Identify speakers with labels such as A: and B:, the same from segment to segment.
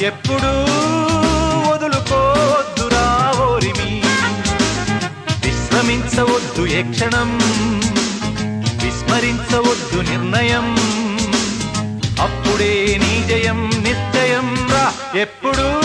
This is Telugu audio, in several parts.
A: ఎప్పుడూ వదులుకోద్దురా ఓరిమి. విశ్రమించవద్దు ఏ క్షణం. విస్మరించవద్దు నిర్ణయం. అప్పుడే నీ జయం నిశ్చయం రా. ఎప్పుడూ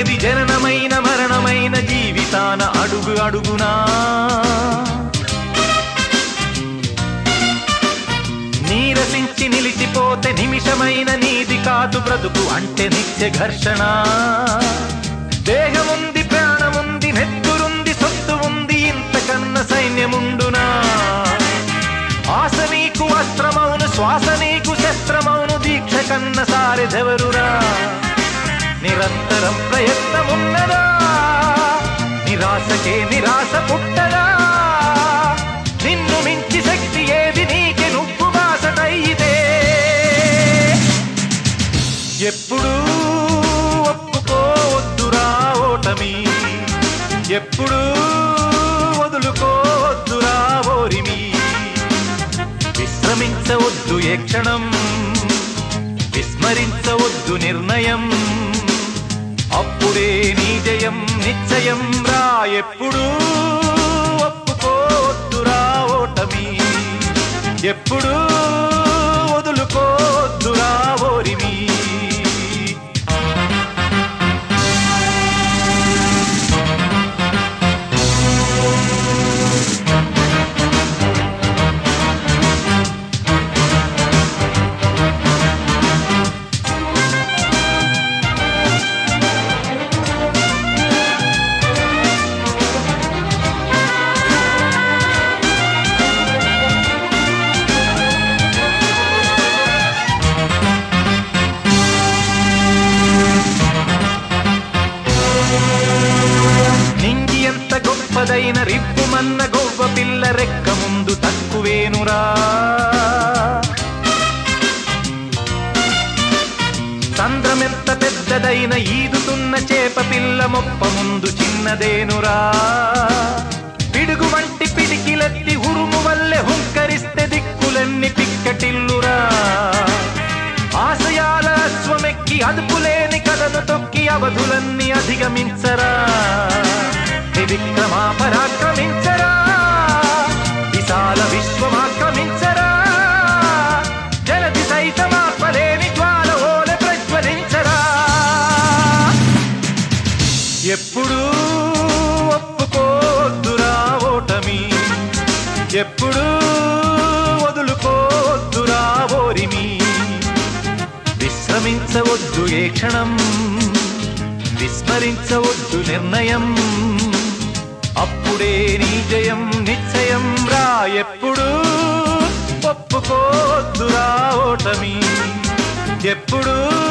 A: నిమిషమేది జననమైన మరణమైన జీవితాన అడుగు అడుగునా. నీరసించి నిలిచిపోతే నిమిషమైన నీది కాదు బ్రతుకు అంటే నిత్య ఘర్షణ. దేహముంది ప్రాణముంది నెత్తురుంది సొత్తు ఉంది ఇంతకన్న సైన్యముండునా. ఆశ నీకు అస్త్రమౌను శ్వాస నీకు శస్త్రమౌను దీక్ష కన్న సారెదెవరురా. నిరంతరం ప్రయత్నమున్నదా నిరాశకే నిరాశ పుట్టదా నిన్ను మించి శక్తి ఏది నీకి నువ్వు బాసటైతే ఎప్పుడూ ఒప్పుకోవద్దురా ఓటమి ఎప్పుడు వదులుకోవద్దురా ఓరిమి. విశ్రమించవద్దు ఏ క్షణం విస్మరించవద్దు నిర్ణయం. అప్పుడే నీ జయం నిశ్చయం రా ఎప్పుడు ఒప్పుకోద్దురా ఓటమి. ఎప్పుడు నింగి ఎంత గొప్పదైన రిప్పుమన్న గొవ్వ పిల్ల రెక్క ముందు తక్కువేనురా. చంద్రమెంత పెద్దదైన ఈదుతున్న చేప పిల్ల మొప్ప ముందు చిన్నదేనురా. పిడుగు వంటి పిడికిలెత్తి ఉరుము వల్లె హుంకరిస్తే దిక్కులన్నీ పిక్కటిల్లురా. ఆశయాల అశ్వమెక్కి అదుపులేని కథను తొక్కి అవధులన్నీ అధిగమించరా త్రివిక్రమా పరాక్రమించరా విశాల విశ్వమాక్రమించరా జలది సైతమాత్మలేని జ్వాల ఓల ప్రజ్వలించరా ఎప్పుడూ ఒప్పుకోద్దురా ఓటమి ఎప్పుడు విస్మరించవద్దు ఏ క్షణం. విస్మరించవద్దు నిర్ణయం. అప్పుడే నీ జయం నిశ్చయం రా ఎప్పుడు. ఒప్పుకోద్దురా ఓటమి. ఎప్పుడు